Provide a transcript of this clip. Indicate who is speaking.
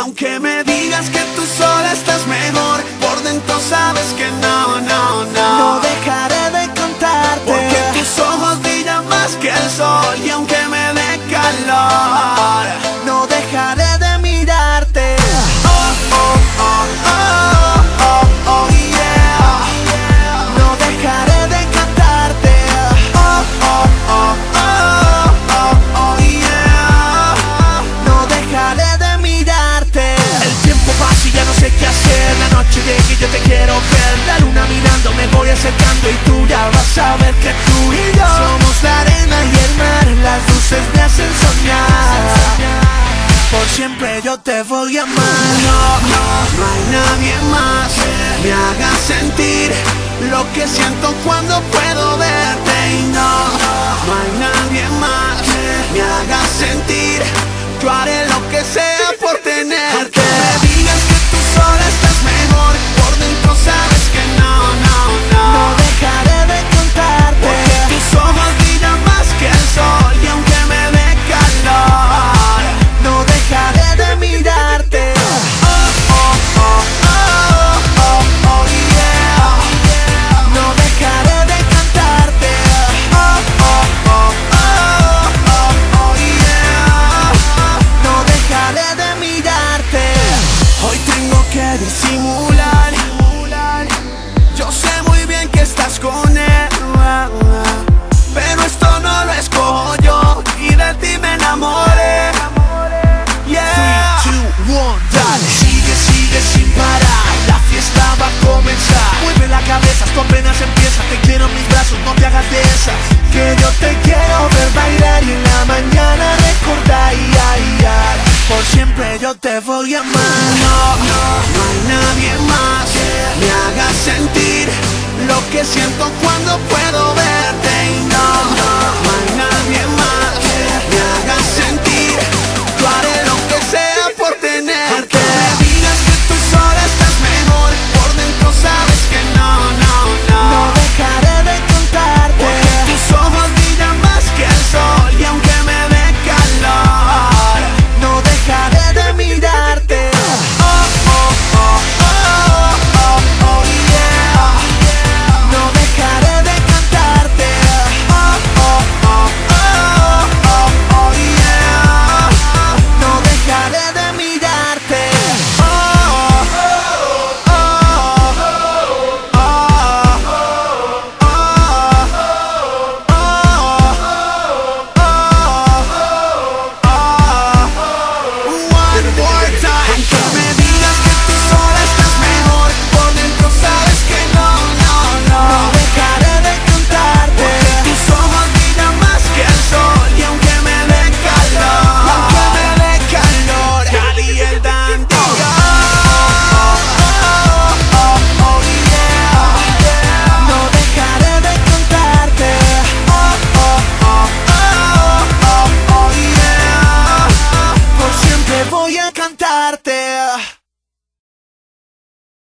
Speaker 1: Aunque me digas que tú sola estás mejor, por dentro sabes que no, no, no.
Speaker 2: no
Speaker 1: Que yo te quiero ver. La luna mirando me voy acercando Y tú ya vas a ver que tú y yo
Speaker 2: Somos la arena y el mar Las luces me hacen soñar. Por siempre yo te voy a amar.
Speaker 1: No, no, no hay nadie más Me haga sentir Lo que siento cuando puedo
Speaker 2: ver. yo te voy a amar.
Speaker 1: No, no, no hay nadie más que me haga sentir lo que siento cuando